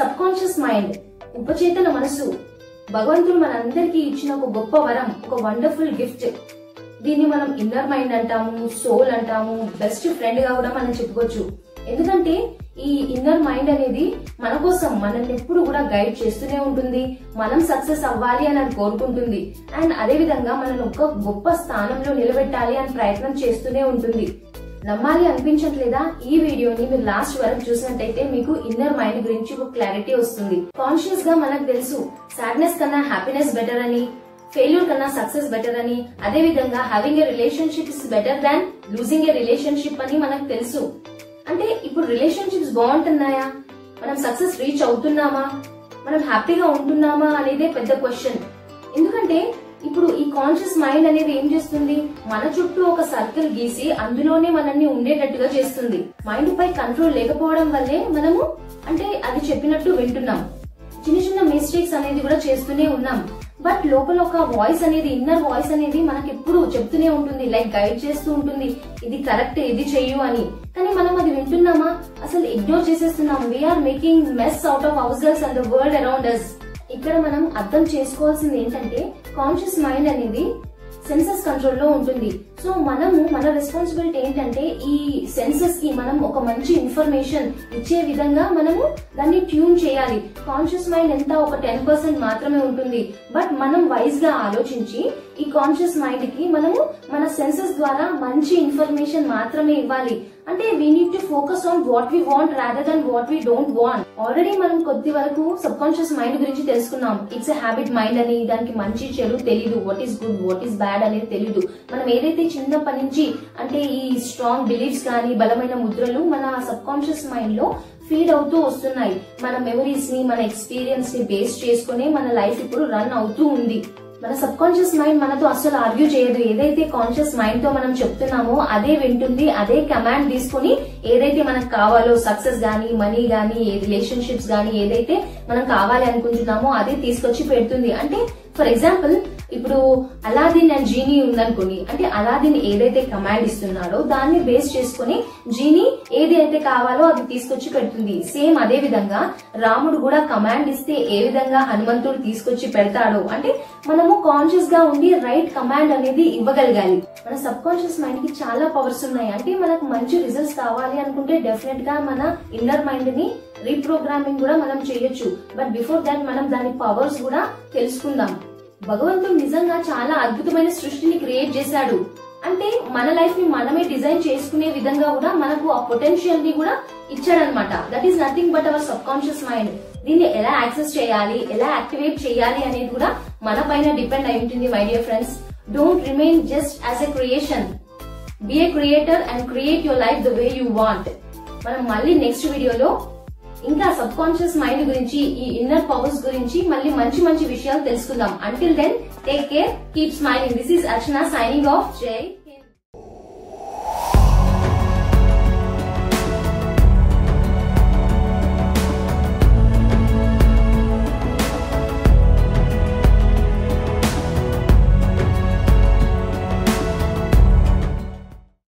Sub conscious mind ఉపచేతన మనసు భగవంతుడు మనందరికీ ఇచ్చిన ఒక గొప్ప వరం ఒక వండర్ఫుల్ గిఫ్ట్. దీన్ని మనం ఇన్నర్ మైండ్ అంటాము సోల్ అంటాము బెస్ట్ ఫ్రెండ్గా కూడా మనం చెప్పుకోవచ్చు. ఎందుకంటే ఈ ఇన్నర్ మైండ్ అనేది మన కోసం మనల్ని ఎప్పుడు కూడా గైడ్ చేస్తూనే ఉంటుంది. మనం సక్సెస్ అవ్వాలి అని అది కోరుకుంటుంది. అండ్ అదే విధంగా మనల్ని ఒక గొప్ప స్థానంలో నిలబెట్టాలి అని ప్రయత్నం చేస్తూనే ఉంటుంది. నమ్మాలి అనిపించట్లేదా? ఈ వీడియోని మీరు లాస్ట్ వరకు చూసినట్టయితే మీకు ఇన్నర్ మైండ్ గురించి ఒక క్లారిటీ వస్తుంది. కాన్షియస్గా మనకు తెలుసు సాడ్నెస్ కన్నా హ్యాపీనెస్ బెటర్ అని ఫెయిల్యూర్ కన్నా సక్సెస్ బెటర్ అని అదే విధంగా having a relationship is better than losing a relationship అని మనకు తెలుసు. అంటే ఇప్పుడు రిలేషన్షిప్స్ బాగుంటున్నాయా? మనం సక్సెస్ రీచ్ అవుతున్నామా? మనం హ్యాపీగా ఉంటున్నామా అనేదే పెద్ద క్వశ్చన్ ఎందుకంటే ఇప్పుడు ఈ కాన్షియస్ మైండ్ అనేది ఏం చేస్తుంది? మన చుట్టూ ఒక సర్కిల్ గీసి అందులోనే మనల్ని ఉండేటట్టుగా చేస్తుంది. మైండ్ పై కంట్రోల్ లేకపోవడం వల్లే మనము అంటే అది చెప్పినట్టు వింటున్నాం. చిన్న చిన్న మిస్టేక్స్ అనేది కూడా చేస్తూనే ఉన్నాం. బట్ లోపల ఒక వాయిస్ అనేది ఇన్నర్ వాయిస్ అనేది మనకి ఎప్పుడు చెప్తూనే ఉంటుంది. లైక్ గైడ్ చేస్తూ ఉంటుంది. ఇది కరెక్ట్ ఇది చెయ్యు అని. కానీ మనం అది వింటున్నామా? అసలు ఇగ్నోర్ చేసేస్తున్నాం. We are making mess out of house girls and the world around us ఇక్కడ మనం అర్థం చేసుకోవాల్సింది ఏంటంటే కాన్షియస్ మైండ్ అనేది సెన్సెస్ కంట్రోల్లో ఉంటుంది. సో మనము మన రెస్పాన్సిబిలిటీ ఏంటంటే ఈ సెన్సెస్కి మనం ఒక మంచి ఇన్ఫర్మేషన్ ఇచ్చే విధంగా మనము దాన్ని ట్యూన్ చేయాలి. కాన్షియస్ మైండ్ ఎంత ఒక టెన్ పర్సెంట్ మాత్రమే ఉంటుంది. బట్ మనం వైజ్గా ఆలోచించి ఈ కాన్షియస్ మైండ్కి మనము మన సెన్సెస్ ద్వారా మంచి ఇన్ఫర్మేషన్ మాత్రమే ఇవ్వాలి. అంటే we need to focus on what we want rather than what we don't want already మనం కొద్ది వరకు సబ్ కాన్షియస్ మైండ్ గురించి తెలుసుకున్నాం. ఇట్స్ అ హ్యాబిట్ మైండ్ అని దానికి మంచి చెడు తెలీదు. What is good what is bad అనేది తెలీదు. మనం ఏదైతే చిన్నప్పటి నుంచి అంటే ఈ స్ట్రాంగ్ బిలీఫ్స్ కానీ బలమైన ముద్రలు మన సబ్ కాన్షియస్ మైండ్లో ఫీడ్ అవుతూ వస్తున్నాయి. మన మెమరీస్ని మన ఎక్స్పీరియన్స్ని బేస్ చేసుకునే మన లైఫ్ ఇప్పుడు రన్ అవుతూ ఉంది. మన సబ్ కాన్షియస్ మైండ్ మనతో అసలు ఆర్గ్యూ చేయదు. ఏదైతే కాన్షియస్ మైండ్తో మనం చెప్తున్నామో అదే వింటుంది అదే కమాండ్ తీసుకుని ఏదైతే మనకు కావాలో సక్సెస్ గానీ మనీ గానీ రిలేషన్షిప్స్ గానీ ఏదైతే మనం కావాలి అనుకుంటున్నామో అదే తీసుకొచ్చి పెడుతుంది. అంటే ఫర్ ఎగ్జాంపుల్ ఇప్పుడు అలాదిన్ అండ్ జీనీ ఉందనుకోండి అంటే అలాదిన్ ఏదైతే కమాండ్ ఇస్తున్నాడో దాన్ని బేస్ చేసుకుని జీనీ ఏది అయితే కావాలో అది తీసుకొచ్చి పెడుతుంది. సేమ్ అదే విధంగా రాముడు కూడా కమాండ్ ఇస్తే ఏ విధంగా హనుమంతుడు తీసుకొచ్చి పెడతాడో అంటే మనము కాన్షియస్గా ఉండి రైట్ కమాండ్ అనేది ఇవ్వగలగాలి. మన సబ్ కాన్షియస్ మైండ్కి చాలా పవర్స్ ఉన్నాయి. అంటే మనకు మంచి రిజల్ట్స్ కావాలి అనుకుంటే డెఫినెట్గా మన ఇన్నర్ మైండ్ని రీప్రోగ్రామింగ్ కూడా మనం చేయొచ్చు. బట్ బిఫోర్ దాట్ మనం దాని పవర్స్ కూడా తెలుసుకుందాం. భగవంతుడు నిజంగా చాలా అద్భుతమైన సృష్టిని క్రియేట్ చేశాడు. అంటే మన లైఫ్ని మనమే డిజైన్ చేసుకునే విధంగా కూడా మనకు ఆ పొటెన్షియల్ని కూడా ఇచ్చాడనమాట that is nothing but our subconscious mind దీన్ని ఎలా యాక్సెస్ చేయాలి ఎలా యాక్టివేట్ చేయాలి అనేది కూడా మన పైన డిపెండ్ అయి ఉంటుంది my dear friends don't remain just as a creation be a creator and create your life the way you want మనం మళ్ళీ నెక్స్ట్ వీడియోలో ఇంకా సబ్ కాన్షియస్ మైండ్ గురించి ఈ ఇన్నర్ పవర్స్ గురించి మళ్ళీ మంచి మంచి విషయాలు తెలుసుకుందాం. Until then take care keep smiling this is Archana signing off జై